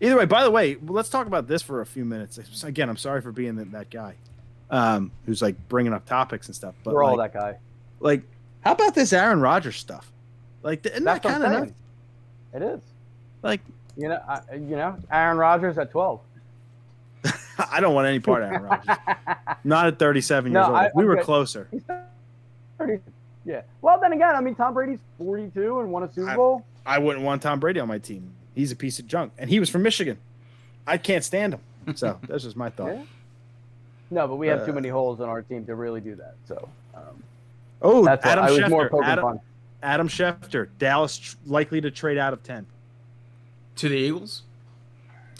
Either way, by the way, let's talk about this for a few minutes. Again, I'm sorry for being that, that guy um, who's like bringing up topics and stuff. But We're all that guy. like, how about this Aaron Rodgers stuff? Like, isn't That's that kind of saying. It is. like? You know, I, you know, Aaron Rodgers at 12. I don't want any part of Aaron Rodgers. Not at 37 No, years old. I- we were okay. closer. 30. Yeah. Well, then again, I mean, Tom Brady's 42 and won a Super I- Bowl. I wouldn't want Tom Brady on my team. He's a piece of junk, and he was from Michigan. I can't stand him. So that's just my thought. Yeah. No, but we have too Uh, many holes in our team to really do that. So um, Oh, that's Adam I was more Schefter. poking Adam, fun. Adam Schefter. Dallas tr- likely to trade out of 10. To the Eagles.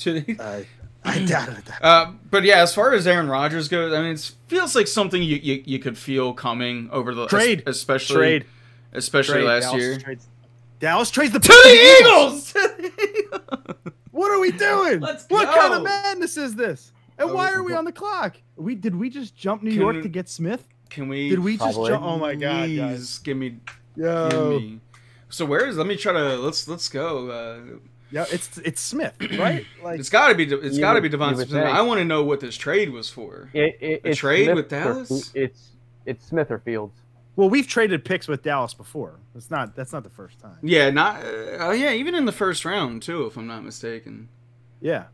To the. I, I doubted that. Uh, but yeah, as far as Aaron Rodgers goes, I mean, it feels like something you, you, you could feel coming over the Trade. especially Trade. especially Trade. last Dallas year. Trades, Dallas trades the To the Eagles. To the Eagles! What are we doing? Let's what go. kind of madness is this? And Oh, why are we on the clock? We did we just jump New Can York we- to get Smith? Can we? Did we just jump? Oh my god, guys! give me, give me. So where is? Let me try to. Let's let's go. Uh, yeah, it's it's Smith, right? Like it's got to be. It's got to be you Devonta would Smith. I want to know what this trade was for. It, it, A it's trade Smith with or- Dallas? It's it's Smith or Fields. Well, we've traded picks with Dallas before. It's not that's not the first time. Yeah, not. Uh, oh yeah, even in the first round too, if I'm not mistaken. Yeah.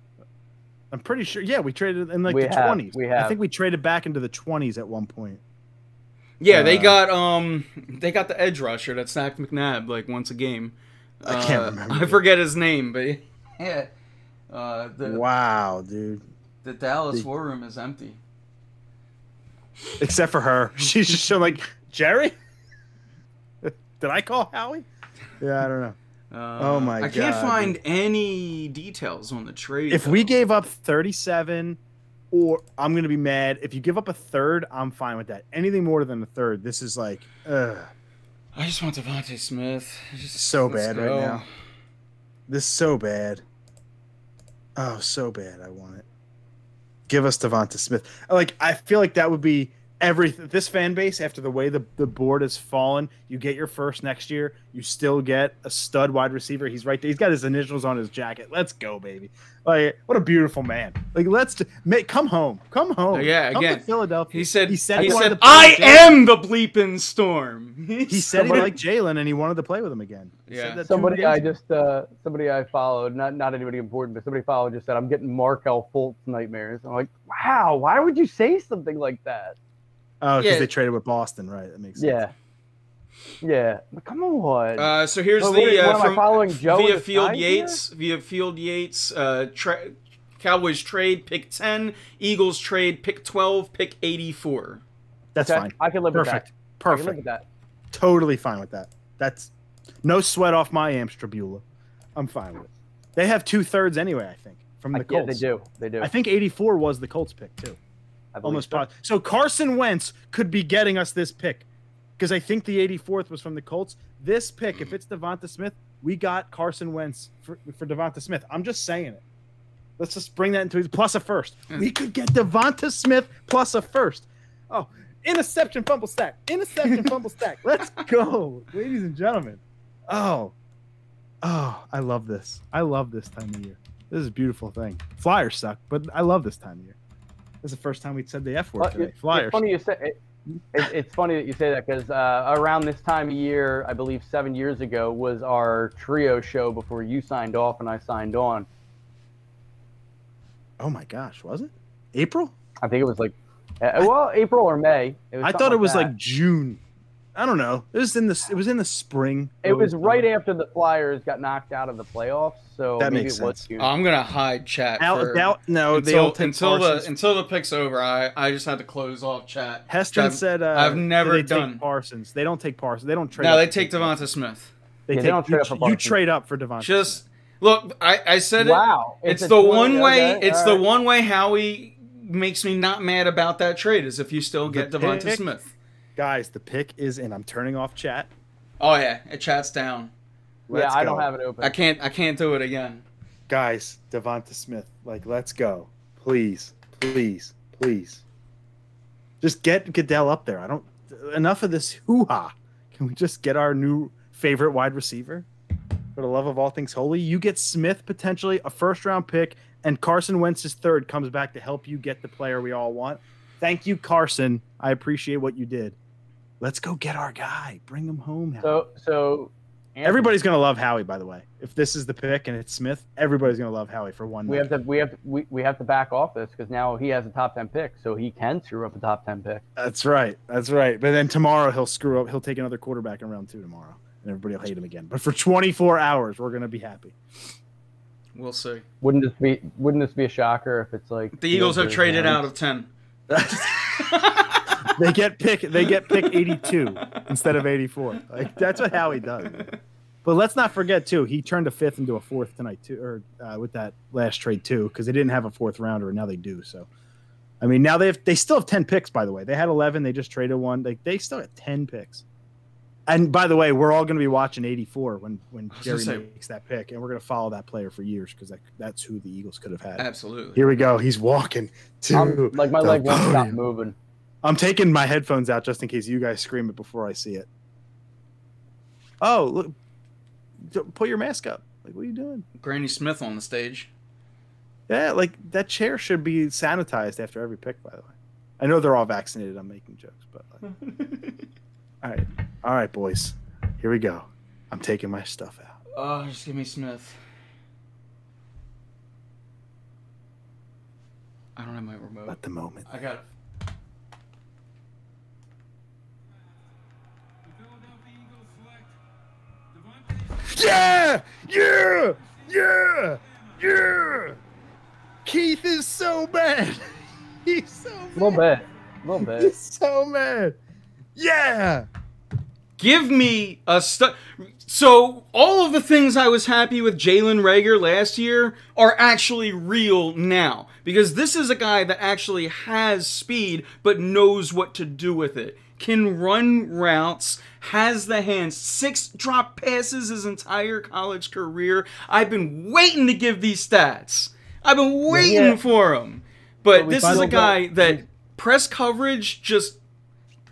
I'm pretty sure. Yeah, we traded in like We the have, 20s. we I think we traded back into the 20s at one point. Yeah, they Uh, got um, they got the edge rusher that sacked McNabb like once a game. I can't Uh, remember. I forget his name, but yeah, uh, the Wow, dude. the Dallas The- war room is empty. Except for her. She's just showing like, Jerry? Did I call Howie? Yeah, I don't know. Uh, Oh my I can't God, find any details on the trade. If we gave up 37, or I'm going to be mad. If you give up a third, I'm fine with that. Anything more than a third, this is like, ugh, I just want Devonta Smith. Just so bad go. right now. This is so bad. Oh, so bad. I want it. Give us Devonta Smith. Like I feel like that would be every this fan base after the way the, the board has fallen. You get your first next year. You still get a stud wide receiver. He's right there. He's got his initials on his jacket. Let's go, baby. Like what a beautiful man. Like let's make come home. Come home. Uh, yeah, Come to again, Philadelphia. He said. he said he wanted said, "I am the bleeping storm." He said he liked Jalen and he wanted to play with him again. He said Yeah. that Somebody I just uh, somebody I followed, not not anybody important, but somebody followed just said I'm getting Markelle Fultz nightmares. I'm like, wow, why would you say something like that? Oh, because Yeah. they traded with Boston, right? That makes sense. Yeah, yeah. But come on. Uh, so here's Well, the what- uh, what from following Joe via Field sky here? Yates via Field Yates. Uh, tra- Cowboys trade pick ten. Eagles trade pick twelve. Pick eighty four. That's Okay, fine. I can live Perfect. with that. I can live Perfect. with that. Totally fine with that. That's no sweat off my Amstrabula. I'm fine with it. They have two thirds anyway, I think, from the I, yeah, Colts. they do. They do. I think 84 was the Colts pick too. I Almost so. positive. So Carson Wentz could be getting us this pick because I think the 84th was from the Colts. This pick, if it's Devonta Smith, we got Carson Wentz for, for Devonta Smith. I'm just saying it. Let's just bring that into plus a first. We could get Devonta Smith plus a first. Oh, interception, fumble stack, interception, fumble stack. Let's go, ladies and gentlemen. Oh, oh, I love this. I love this time of year. This is a beautiful thing. Flyers suck, but I love this time of year. This is the first time we said the F word Well, today. it- Flyers. It's funny you say it, it, it's funny that you say that because uh, around this time of year, I believe seven years ago, was our trio show before you signed off and I signed on. Oh my gosh, was it April? I think it was like, uh, well, April or May. I thought it was that. like June. I don't know. It was in the it was in the spring. It was right after the Flyers got knocked out of the playoffs, so That maybe makes it was sense. June. I'm gonna hide chat Al, for, Al- no, they until all until the until the pick's over. I I just had to close off chat. Heston I've- said uh, I've never they take done. Parsons. They don't take Parsons. They don't trade. No, up they take Devonta Smith. They, Yeah, take, they don't trade you, up for you trade up for Devonta. Just look. I I said it. wow, It's, a the 20 one way. okay, It's all the right. one way Howie makes me not mad about that trade is if you still The get Devonta pick- Smith. Guys. The pick is in. I'm turning off chat. Oh yeah, it chats down. Yeah, Let's I don't have it open. I can't. I can't do it again. guys. Devonta Smith. Like, let's go, please, please, please. Just get Goodell up there. I don't. Enough of this hoo ha. Can we just get our new favorite wide receiver? for the love of all things holy. You get Smith potentially a first round pick, and Carson Wentz's third comes back to help you get the player we all want. Thank you, Carson. I appreciate what you did. Let's go get our guy. Bring him home. Howie. So so Anthony, everybody's gonna love Howie. By the way, if this is the pick and it's Smith, everybody's gonna love Howie for one. we night. have to we have to, we, we have to back off this because now he has a top ten pick, so he can screw up a top ten pick. That's right. That's right. But then tomorrow he'll screw up. He'll take another quarterback in round two tomorrow, and everybody will hate him again. But for 24 hours, we're gonna be happy. We'll see. Wouldn't this be wouldn't this be a shocker if it's like The Eagles have traded Giants? out of ten. they get pick. They get pick 82 instead of 84. Like that's what Howie does. But let's not forget too. He turned a fifth into a fourth tonight too, or uh, with that last trade too, because they didn't have a fourth rounder, and now they do. So, I mean, now they have they still have 10 picks. By the way, they had 11. They just traded one. Like they still have 10 picks. And by the way, we're all going to be watching 84 when when Jerry say- makes that pick, and we're going to follow that player for years because that, that's who the Eagles could have had. Absolutely. Here we go. He's walking to I'm, like my the leg won't stop moving. I'm taking my headphones out just in case you guys scream it before I see it. Oh, look! Put your mask up. Like, what are you doing? Granny Smith on the stage. Yeah, like that chair should be sanitized after every pick. By the way, I know they're all vaccinated. I'm making jokes, but like, all right, all right, boys, here we go. I'm taking my stuff out. Oh, just give me Smith. I don't have my remote. At the moment, I got yeah, yeah, yeah, yeah. Keith is so bad. He's so A little bit, a little bit. He's so mad. Yeah. Give me a stu- So all of the things I was happy with Jalen Reagor last year are actually real now because this is a guy that actually has speed but knows what to do with it. Can run routes, has the hands, six drop passes his entire college career. I've been waiting to give these stats. I've been waiting Yeah. for him. But But this is a guy got- that press coverage just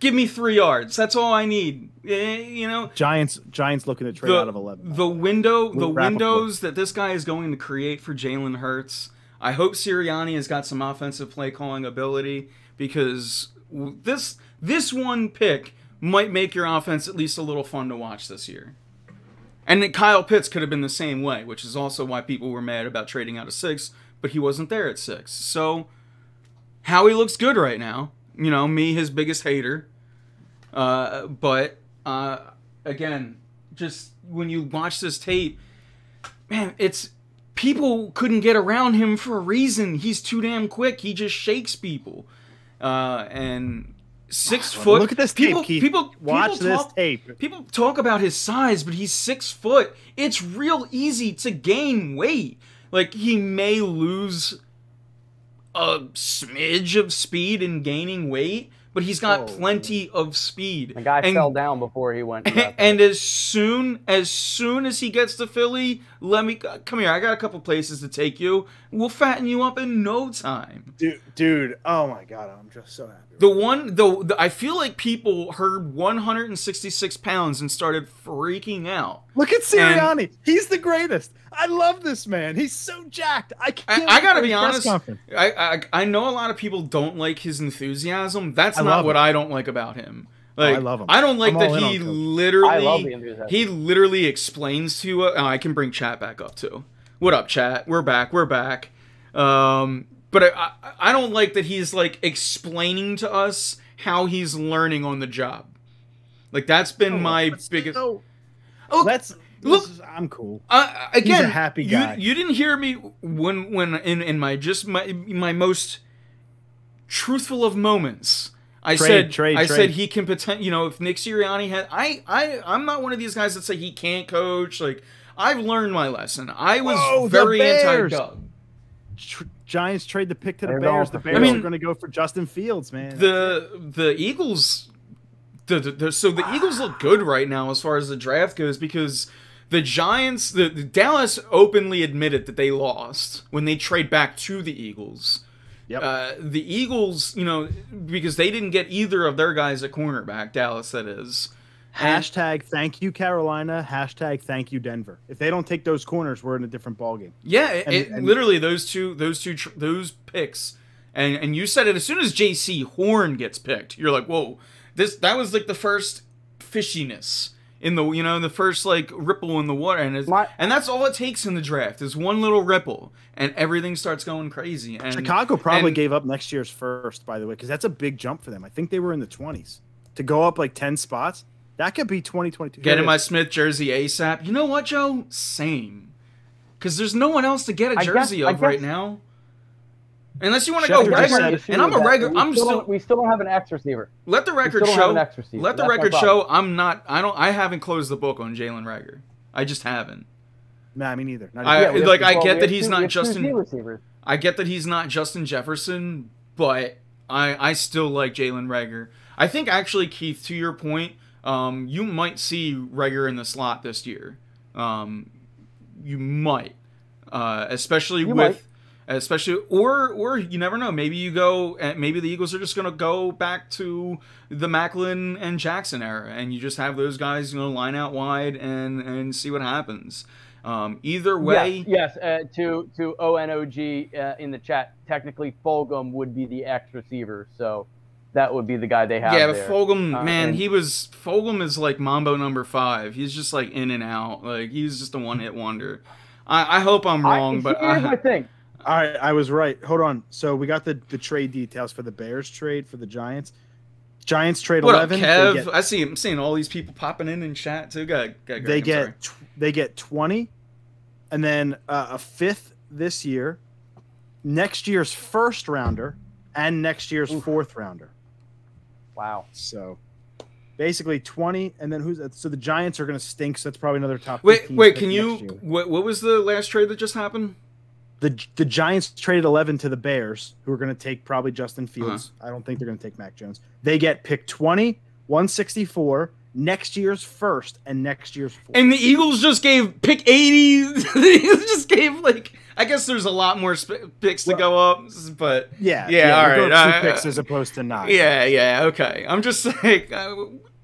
give me three yards. That's all I need. Eh, you know, Giants Giants looking to trade the, out of 11. the window, the Luke Rapoport. windows that this guy is going to create for Jalen Hurts. I hope Sirianni has got some offensive play calling ability because this this one pick might make your offense at least a little fun to watch this year. And Kyle Pitts could have been the same way, which is also why people were mad about trading out of six, but he wasn't there at six. So Howie looks good right now. You know, me, his biggest hater. Uh, but uh, again, just when you watch this tape, man, it's people couldn't get around him for a reason. He's too damn quick. He just shakes people. Uh, and six foot. Look at this people, tape, Keith. People Watch people this talk- tape. People talk about his size, but he's six foot. It's real easy to gain weight. Like he may lose a smidge of speed in gaining weight, but he's got Oh, plenty of speed. The guy and, fell down before he went. and and as soon as soon as he gets to Philly, let me come here. I got a couple places to take you. We'll fatten you up in no time. Dude, dude, oh my god, I'm just so happy. The one, the, the I feel like people heard 166 pounds and started freaking out. Look at Sirianni. He's the greatest. I love this man. He's so jacked. I can't I, I gotta be for his press honest. conference. I, I I know a lot of people don't like his enthusiasm. That's I not what. I don't like about him. Oh, I love him. I don't like I'm that he literally I love the he literally explains to uh, oh, I can bring chat back up too. What up, chat? We're back. We're back. Um, but I, I I don't like that he's like explaining to us how he's learning on the job. Like that's been Oh, my let's- biggest. no, Oh, let's look- is- I'm cool. uh, again, a happy you- guy. You, didn't hear me when when in, in my just my my most truthful of moments. I Trade, said trade, I trade. said he can pretend. You know, if Nick Sirianni had, I I I'm not one of these guys that say he can't coach. Like I've learned my lesson. I was Whoa, very anti Doug. Tr- Giants trade the pick to the They're Bears. The for Bears Fields. are going to go for Justin Fields, man. The the Eagles, the, the, the so the Eagles look good right now as far as the draft goes because the Giants, the, the Dallas openly admitted that they lost when they trade back to the Eagles. Yep. Uh, the Eagles, you know, because they didn't get either of their guys at cornerback, Dallas that is. Hashtag thank you Carolina. Hashtag thank you Denver. If they don't take those corners, we're in a different ballgame. Yeah, it, And- it- and- literally those two, those two, tr- those picks, and and you said it as soon as Jaycee Horn gets picked, you're like, whoa, this that was like the first fishiness in the you know the first like ripple in the water, and it's, My- and that's all it takes in the draft is one little ripple, and everything starts going crazy. And Chicago probably and- gave up next year's first, by the way, because that's a big jump for them. I think they were in the 20s. To go up like 10 spots, that could be 2022. Get in my. Smith jersey ASAP. You know what, Joe? Same. Because there's no one else to get a I guess- jersey I of right now. Unless you want to go just regular, and I'm a regular. we I'm still, still. don't, we still don't have an X receiver. Let the record still don't have show. an X receiver. Let the That's my record show. I'm not. I don't. I haven't closed the book on Jalen Reagor. I just haven't. Nah, me neither. Not I- even- we like, I get we that he's two- not we have two Justin- I get that he's not Justin Jefferson, but I I still like Jalen Reagor. I think actually, Keith, to your point, um, you might see Reagor in the slot this year. Um, you might, uh, especially You with. might. Especially, or or you never know. Maybe you go, and maybe the Eagles are just gonna go back to the Maclin and Jackson era, and you just have those guys, you know, line out wide and and see what happens. Um, either way, Yes, yes uh, to to ONOG uh, in the chat. Technically, Fulgham would be the X receiver, so that would be the guy they have. yeah, but there. Fulgham, Uh, man, and- he was Fulgham is like Mambo number five. He's just like in and out. Like he's just a one hit wonder. I, I hope I'm wrong, see, but here's my I, thing. All right, I was right. Hold on. So we got the, the trade details for the Bears trade for the Giants. Giants trade what up, 11. Kev? Get, I see. I'm seeing all these people popping in in chat too. Go, go, Greg, they I'm get tw- they get 20 and then uh, a fifth this year, next year's first rounder and next year's Oof. fourth rounder. Wow. So basically 20 and then who's that? So the Giants are going to stink so that's probably another top Wait, wait. Can you? What, what was the last trade that just happened? The the Giants traded 11 to the Bears, who are going to take probably Justin Uh-huh. Fields. I don't think they're going to take Mac Jones. They get pick 20, 164, next year's first, and next year's fourth. And the Eagles just gave pick 80. the Eagles just gave like. I guess there's a lot more sp- picks to go up, but yeah, yeah, all we'll two uh, picks as opposed to nine. yeah, yeah, okay. I'm just like. I,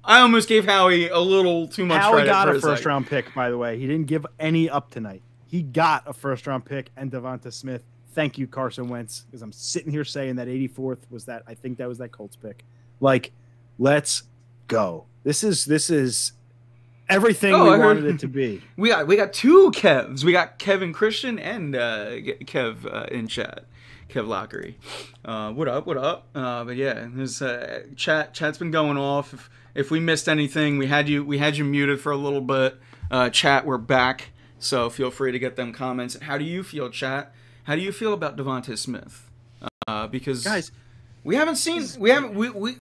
I almost gave Howie a little too much Howie got a first round pick, by the way. He didn't give any up tonight. He got a first round pick and Devonta Smith. Thank you, Carson Wentz, because I'm sitting here saying that 84th was that. I think that was that Colts pick. Like, let's go. This is this is everything Oh, we I heard- wanted it to be. We got we got two Kevs. We got Kevin Christian and uh, Kev uh, in chat. Kev Lockery. Uh, what up? What up? Uh, but yeah, this uh, chat chat's been going off. If, if we missed anything, we had you we had you muted for a little bit. Uh, chat, we're back. So feel free to get them comments. How do you feel, chat? How do you feel about Devonta Smith? Uh, because Guys, we haven't seen we haven't we, we